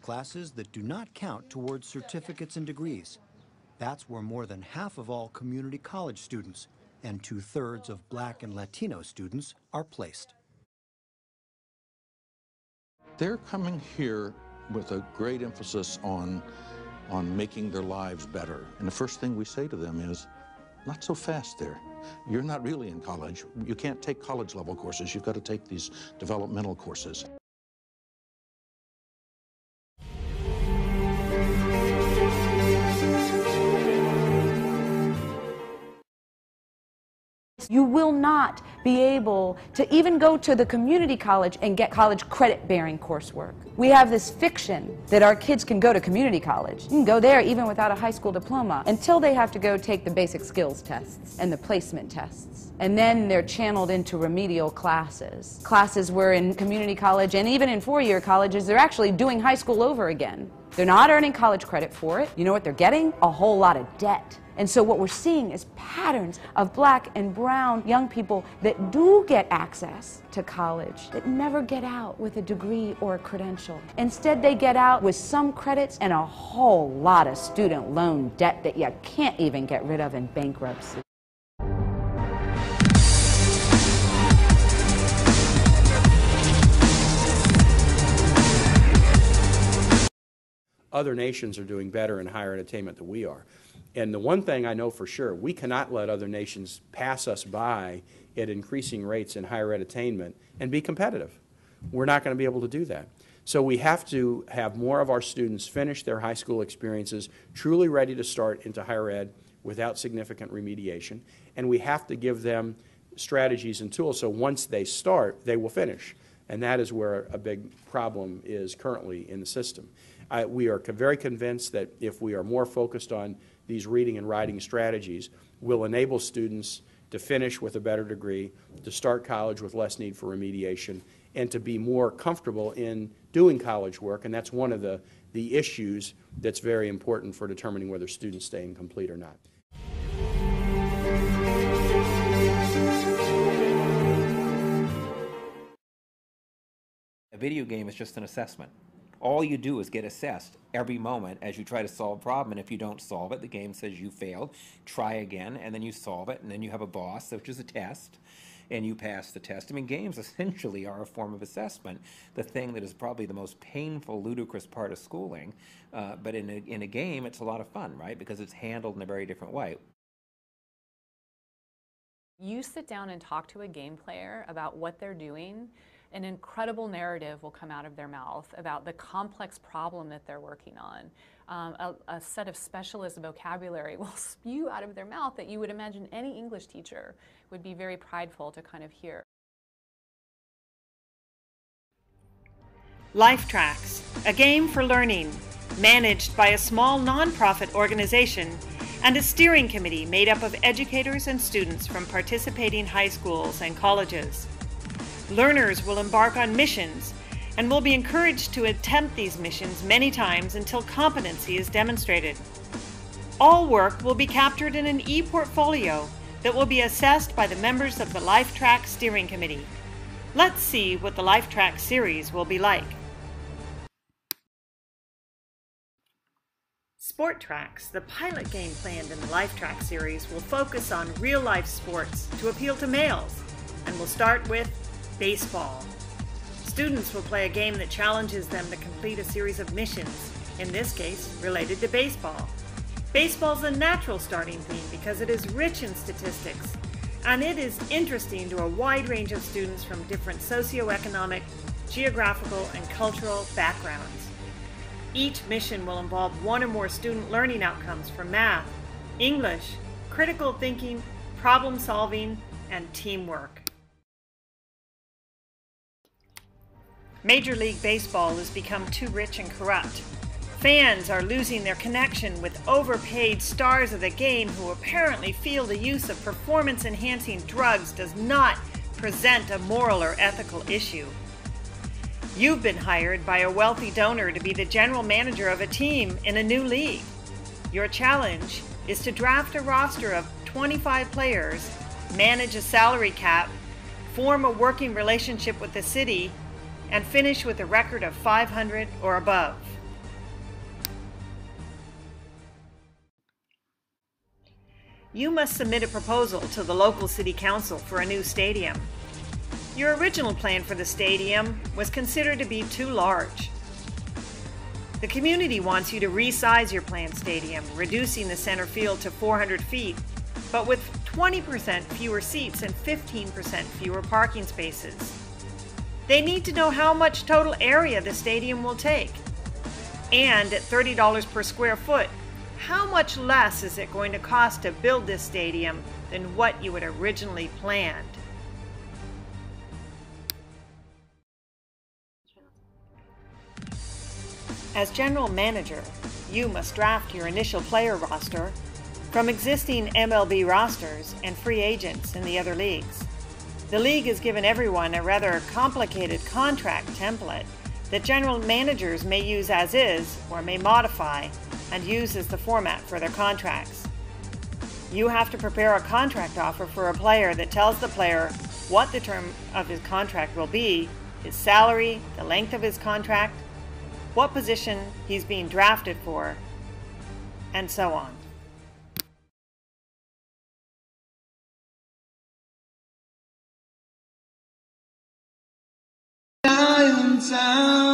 classes that do not count towards certificates and degrees. That's where more than half of all community college students and two thirds of black and Latino students are placed. They're coming here with a great emphasis on, on making their lives better. And the first thing we say to them is, not so fast there. You're not really in college. You can't take college level courses. You've got to take these developmental courses. You will not be able to even go to the community college and get college credit bearing coursework. We have this fiction that our kids can go to community college. You can go there even without a high school diploma until they have to go take the basic skills tests and the placement tests. And then they're channeled into remedial classes. Classes where in community college and even in four year colleges, they're actually doing high school over again. They're not earning college credit for it. You know what they're getting? A whole lot of debt. And so what we're seeing is patterns of black and brown young people that do get access to college that never get out with a degree or a credential. Instead, they get out with some credits and a whole lot of student loan debt that you can't even get rid of in bankruptcy. Other nations are doing better in higher entertainment than we are. And the one thing I know for sure, we cannot let other nations pass us by at increasing rates in higher ed attainment and be competitive. We're not going to be able to do that. So we have to have more of our students finish their high school experiences truly ready to start into higher ed without significant remediation. And we have to give them strategies and tools so once they start, they will finish. And that is where a big problem is currently in the system. I, we are very convinced that if we are more focused on these reading and writing strategies will enable students to finish with a better degree, to start college with less need for remediation, and to be more comfortable in doing college work. And that's one of the, the issues that's very important for determining whether students stay incomplete or not. A video game is just an assessment all you do is get assessed every moment as you try to solve a problem. And if you don't solve it, the game says you failed. Try again, and then you solve it, and then you have a boss, which is a test, and you pass the test. I mean, games essentially are a form of assessment, the thing that is probably the most painful, ludicrous part of schooling. Uh, but in a, in a game, it's a lot of fun, right? Because it's handled in a very different way. You sit down and talk to a game player about what they're doing an incredible narrative will come out of their mouth about the complex problem that they're working on. Um, a, a, set of specialist vocabulary will spew out of their mouth that you would imagine any English teacher would be very prideful to kind of hear. LifeTracks, a game for learning, managed by a small nonprofit organization and a steering committee made up of educators and students from participating high schools and colleges. Learners will embark on missions and will be encouraged to attempt these missions many times until competency is demonstrated. All work will be captured in an e-portfolio that will be assessed by the members of the LifeTrack Steering Committee. Let's see what the LifeTrack series will be like. Sport Tracks, the pilot game planned in the LifeTrack series, will focus on real-life sports to appeal to males and will start with baseball. Students will play a game that challenges them to complete a series of missions, in this case, related to baseball. Baseball is a natural starting theme because it is rich in statistics, and it is interesting to a wide range of students from different socioeconomic, geographical, and cultural backgrounds. Each mission will involve one or more student learning outcomes for math, English, critical thinking, problem solving, and teamwork. Major League Baseball has become too rich and corrupt. Fans are losing their connection with overpaid stars of the game who apparently feel the use of performance enhancing drugs does not present a moral or ethical issue. You've been hired by a wealthy donor to be the general manager of a team in a new league. Your challenge is to draft a roster of 25 players, manage a salary cap, form a working relationship with the city, and finish with a record of 500 or above. You must submit a proposal to the local city council for a new stadium. Your original plan for the stadium was considered to be too large. The community wants you to resize your planned stadium, reducing the center field to 400 feet, but with 20% fewer seats and 15% fewer parking spaces. They need to know how much total area the stadium will take. And at $30 per square foot, how much less is it going to cost to build this stadium than what you had originally planned? As general manager, you must draft your initial player roster from existing MLB rosters and free agents in the other leagues. The league has given everyone a rather complicated contract template that general managers may use as is or may modify and use as the format for their contracts. You have to prepare a contract offer for a player that tells the player what the term of his contract will be, his salary, the length of his contract, what position he's being drafted for, and so on. Downtown.